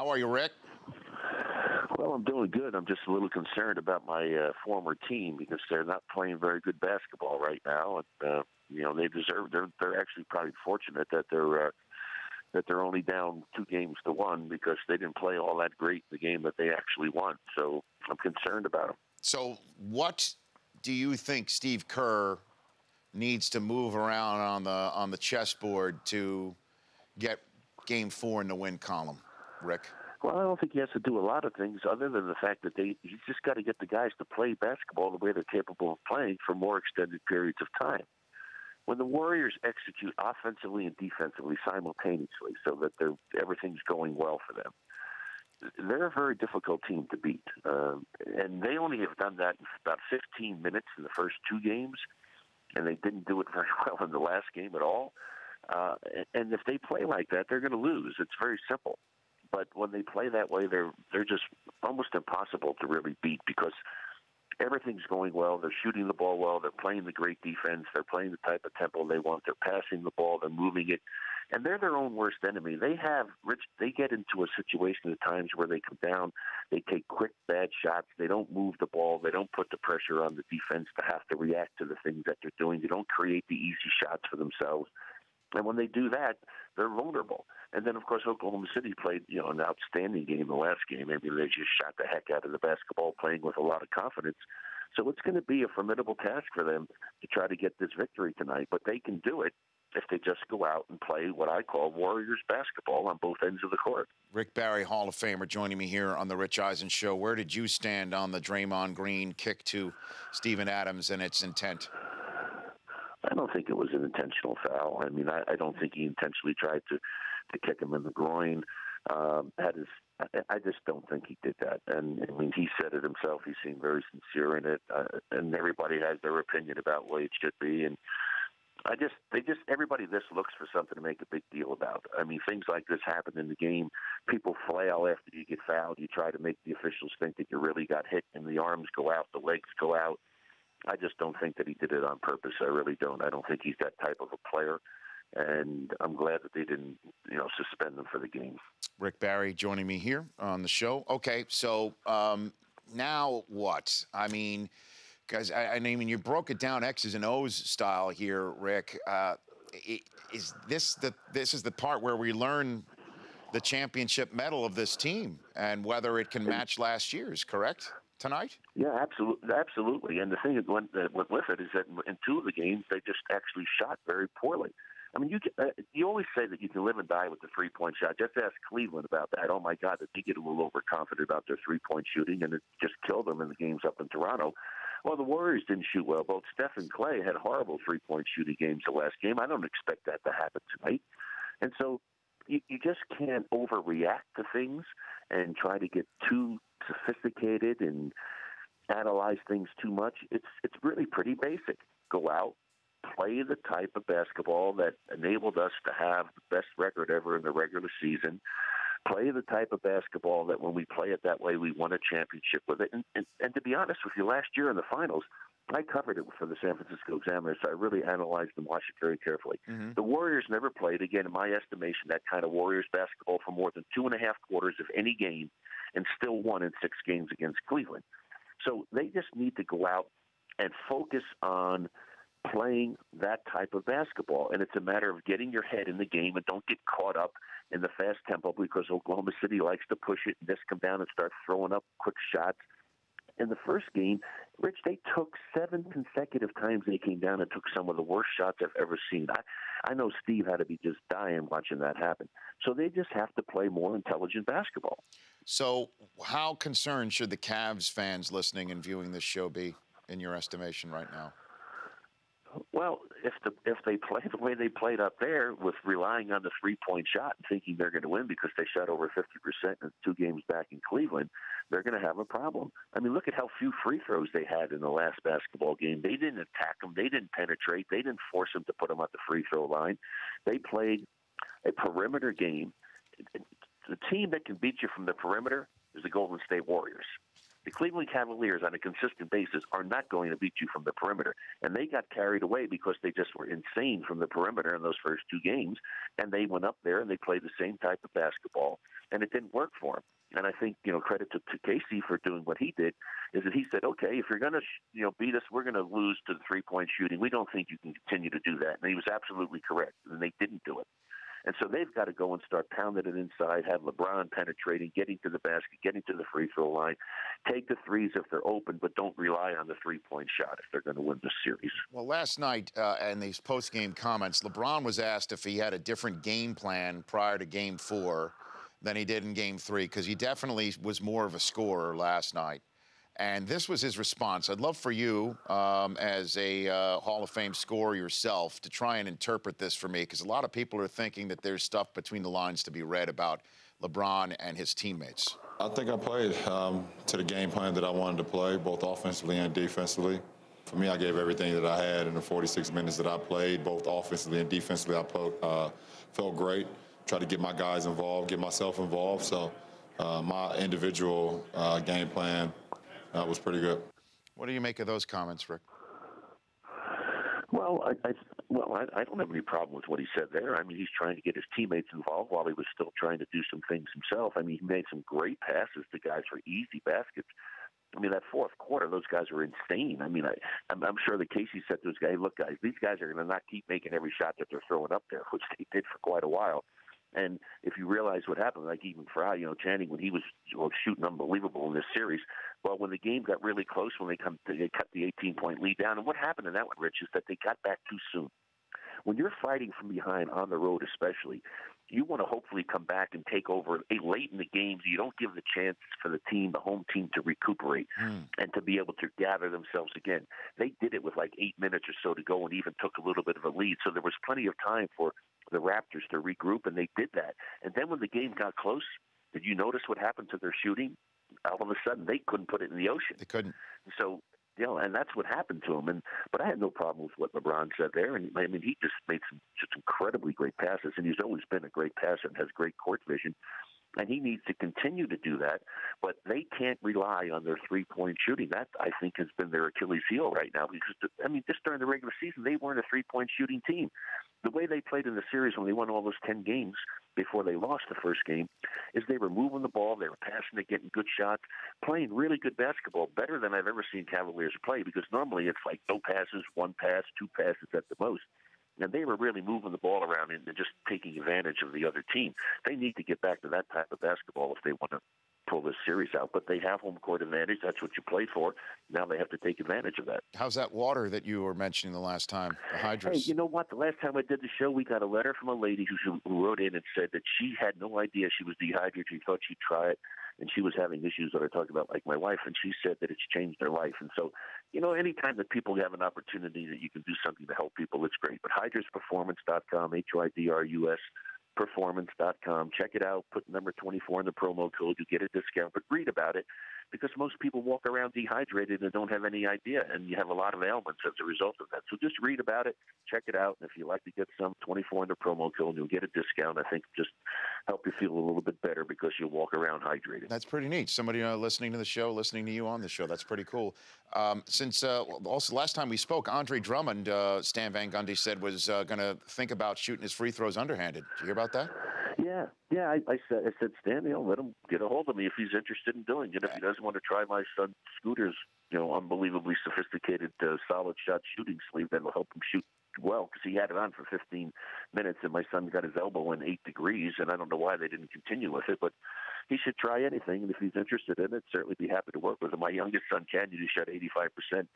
How are you, Rick? Well, I'm doing good. I'm just a little concerned about my uh, former team because they're not playing very good basketball right now. And, uh, you know, they deserve. They're they're actually probably fortunate that they're uh, that they're only down two games to one because they didn't play all that great the game that they actually won. So I'm concerned about them. So, what do you think Steve Kerr needs to move around on the on the chessboard to get Game Four in the win column, Rick? Well, I don't think he has to do a lot of things other than the fact that they he's just got to get the guys to play basketball the way they're capable of playing for more extended periods of time. When the Warriors execute offensively and defensively simultaneously, so that they're, everything's going well for them, they're a very difficult team to beat. Um, and they only have done that in about 15 minutes in the first two games, and they didn't do it very well in the last game at all. Uh, and if they play like that, they're going to lose. It's very simple. But when they play that way, they're they're just almost impossible to really beat because everything's going well. They're shooting the ball well. They're playing the great defense. They're playing the type of tempo they want. They're passing the ball. They're moving it, and they're their own worst enemy. They have rich. They get into a situation at times where they come down. They take quick bad shots. They don't move the ball. They don't put the pressure on the defense to have to react to the things that they're doing. They don't create the easy shots for themselves. And when they do that, they're vulnerable. And then, of course, Oklahoma City played, you know, an outstanding game the last game. Mean, they just shot the heck out of the basketball, playing with a lot of confidence. So it's going to be a formidable task for them to try to get this victory tonight. But they can do it if they just go out and play what I call Warriors basketball on both ends of the court. Rick Barry, Hall of Famer, joining me here on the Rich Eisen Show. Where did you stand on the Draymond Green kick to Steven Adams and its intent? I don't think it was an intentional foul. I mean, I, I don't think he intentionally tried to to kick him in the groin. Um, had his, I, just don't think he did that. And I mean, he said it himself. He seemed very sincere in it. Uh, and everybody has their opinion about what it should be. And I just, they just, everybody this looks for something to make a big deal about. I mean, things like this happen in the game. People flail after you get fouled. You try to make the officials think that you really got hit, and the arms go out, the legs go out. I just don't think that he did it on purpose. I really don't. I don't think he's that type of a player and I'm glad that they didn't, you know, suspend them for the game. Rick Barry joining me here on the show. Okay, so um, now what? I mean, guys, I, I, mean, you broke it down X's and O's style here, Rick. Uh, is this the this is the part where we learn the championship mettle of this team and whether it can match last year's? Correct tonight? Yeah, absolutely, absolutely. And the thing that went, that went with it is that in two of the games they just actually shot very poorly. I mean, you uh, you always say that you can live and die with the three point shot. Just ask Cleveland about that. Oh my God, did they get a little overconfident about their three point shooting, and it just killed them in the games up in Toronto. Well, the Warriors didn't shoot well. Both Steph and Klay had horrible three point shooting games the last game. I don't expect that to happen tonight. And so you, you just can't overreact to things and try to get too sophisticated and analyze things too much. It's it's really pretty basic. Go out, play the type of basketball that enabled us to have the best record ever in the regular season. Play the type of basketball that when we play it that way, we won a championship with it. And, and, and to be honest with you, last year in the finals, I covered it for the San Francisco Examiner, so I really analyzed and watched it very carefully. Mm-hmm. The Warriors never played, again, in my estimation, that kind of Warriors basketball for more than two and a half quarters of any game and still won in six games against Cleveland. So they just need to go out and focus on – playing that type of basketball. And it's a matter of getting your head in the game and don't get caught up in the fast tempo because Oklahoma City likes to push it and just come down and start throwing up quick shots. In the first game, Rich, they took seven consecutive times they came down and took some of the worst shots I've ever seen. I, I know Steve had to be just dying watching that happen. So they just have to play more intelligent basketball. So, how concerned should the Cavs fans listening and viewing this show be, in your estimation, right now? Well, if the if they play the way they played up there, with relying on the three point shot and thinking they're going to win because they shot over fifty percent in two games back in Cleveland, they're going to have a problem. I mean, look at how few free throws they had in the last basketball game. They didn't attack them, they didn't penetrate, they didn't force them to put them at the free throw line. They played a perimeter game. The team that can beat you from the perimeter is the Golden State Warriors. The Cleveland Cavaliers, on a consistent basis, are not going to beat you from the perimeter. And they got carried away because they just were insane from the perimeter in those first two games. And they went up there and they played the same type of basketball, and it didn't work for them. And I think you know credit to, to Casey for doing what he did is that he said, okay, if you're going to you know beat us, we're going to lose to the three point shooting. We don't think you can continue to do that. And he was absolutely correct, and they didn't do it. And so they've got to go and start pounding it inside, have LeBron penetrating, getting to the basket, getting to the free throw line, take the threes if they're open, but don't rely on the three point shot if they're going to win the series. Well, last night uh, in these post game comments, LeBron was asked if he had a different game plan prior to game four than he did in game three, because he definitely was more of a scorer last night. And this was his response. I'd love for you, um, as a uh, Hall of Fame scorer yourself, to try and interpret this for me, because a lot of people are thinking that there's stuff between the lines to be read about LeBron and his teammates. I think I played um, to the game plan that I wanted to play, both offensively and defensively. For me, I gave everything that I had in the 46 minutes that I played, both offensively and defensively. I uh, felt great. Tried to get my guys involved, get myself involved. So uh, my individual uh, game plan that was pretty good. What do you make of those comments, Rick? Well, I, I well, I, I don't have any problem with what he said there. I mean, he's trying to get his teammates involved while he was still trying to do some things himself. I mean, he made some great passes to guys for easy baskets. I mean, that fourth quarter, those guys were insane. I mean, I, I'm, I'm sure that Casey said to those guys, "Look, guys, these guys are going to not keep making every shot that they're throwing up there," which they did for quite a while. And if you realize what happened, like even Frye, you know, Channing when he was well, shooting unbelievable in this series. Well, when the game got really close, when they come, to, they cut the 18 point lead down. And what happened in that one, Rich, is that they got back too soon. When you're fighting from behind on the road, especially, you want to hopefully come back and take over late in the games. You don't give the chance for the team, the home team, to recuperate mm. and to be able to gather themselves again. They did it with like eight minutes or so to go, and even took a little bit of a lead. So there was plenty of time for the Raptors to regroup, and they did that. And then when the game got close, did you notice what happened to their shooting? All of a sudden, they couldn't put it in the ocean. They couldn't. So you know, and that's what happened to him. And but I had no problem with what LeBron said there. And I mean, he just made some just incredibly great passes, and he's always been a great passer and has great court vision and he needs to continue to do that. But they can't rely on their three point shooting. That I think has been their Achilles heel right now. Because I mean, just during the regular season, they weren't a three point shooting team. The way they played in the series when they won all those ten games before they lost the first game, is they were moving the ball, they were passing it, getting good shots, playing really good basketball, better than I've ever seen Cavaliers play. Because normally it's like no passes, one pass, two passes at the most and they were really moving the ball around and just taking advantage of the other team. They need to get back to that type of basketball if they want to pull this series out. But they have home court advantage. That's what you play for. Now they have to take advantage of that. How's that water that you were mentioning the last time? The hydrous. Hey, you know what? The last time I did the show, we got a letter from a lady who, who wrote in and said that she had no idea she was dehydrated. She thought she'd try it and she was having issues that I talked about, like my wife, and she said that it's changed her life. And so, you know, anytime that people have an opportunity that you can do something to help people, it's great. But hydrusperformance.com, H Y D R U S performance.com. Check it out. Put number 24 in the promo code. You get a discount, but read about it because most people walk around dehydrated and don't have any idea, and you have a lot of ailments as a result of that. So just read about it, check it out, and if you like to get some 24 in the promo code, and you'll get a discount. I think just help you feel a little bit better because you'll walk around hydrated. That's pretty neat. Somebody uh, listening to the show, listening to you on the show. That's pretty cool. Um, since uh, also last time we spoke, Andre Drummond, uh, Stan Van Gundy said was uh, going to think about shooting his free throws underhanded. Did you hear about that? Yeah, yeah. I, I said, I said, Stan, you know, let him get a hold of me if he's interested in doing it. If he doesn't want to try my son Scooter's, you know, unbelievably sophisticated uh, solid shot shooting sleeve, that'll help him shoot well because he had it on for 15 minutes, and my son got his elbow in eight degrees, and I don't know why they didn't continue with it, but he should try anything, and if he's interested in it, certainly be happy to work with him. My youngest son, Canyon, who shot 85 percent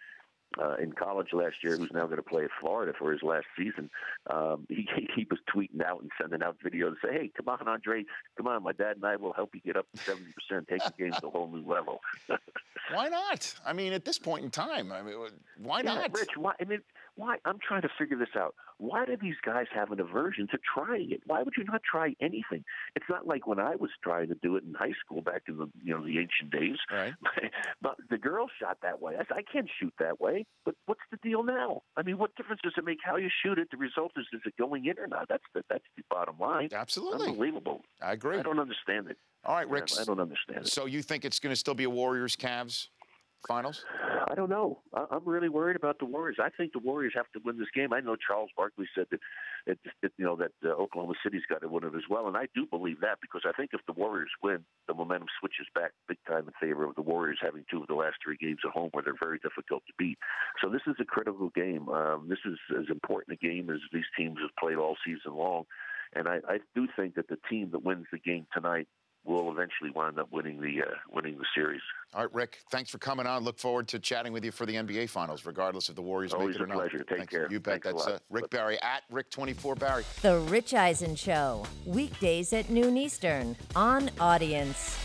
uh, in college last year, who's now going to play at Florida for his last season, um, he he was tweeting out and sending out videos, say, "Hey, come on, Andre, come on, my dad and I will help you get up to seventy percent, take the game to a whole new level." why not? I mean, at this point in time, I mean, why yeah, not? Rich, why? I mean, Why? I'm trying to figure this out. Why do these guys have an aversion to trying it? Why would you not try anything? It's not like when I was trying to do it in high school back in the you know the ancient days. Right. but the girls shot that way. I, said, I can't shoot that way. But what's the deal now? I mean, what difference does it make how you shoot it? The result is is it going in or not? That's the that's the bottom line. Absolutely. Unbelievable. I agree. I don't understand it. All right, Rick. I, don't understand it. So you think it's going to still be a Warriors Cavs finals? I don't know. I'm really worried about the Warriors. I think the Warriors have to win this game. I know Charles Barkley said that, it, it, you know, that uh, Oklahoma City's got to win it as well, and I do believe that because I think if the Warriors win, the momentum switches back big time in favor of the Warriors having two of the last three games at home where they're very difficult to beat. So this is a critical game. Um, this is as important a game as these teams have played all season long, and I, I do think that the team that wins the game tonight will eventually wind up winning the uh, winning the series. All right, Rick. Thanks for coming on. Look forward to chatting with you for the NBA Finals, regardless if the Warriors Always make it or a not. pleasure. Take Thanks. care. You bet. Thanks That's lot. uh, Rick Barry at Rick24 Barry. The Rich Eisen Show, weekdays at noon Eastern on Audience.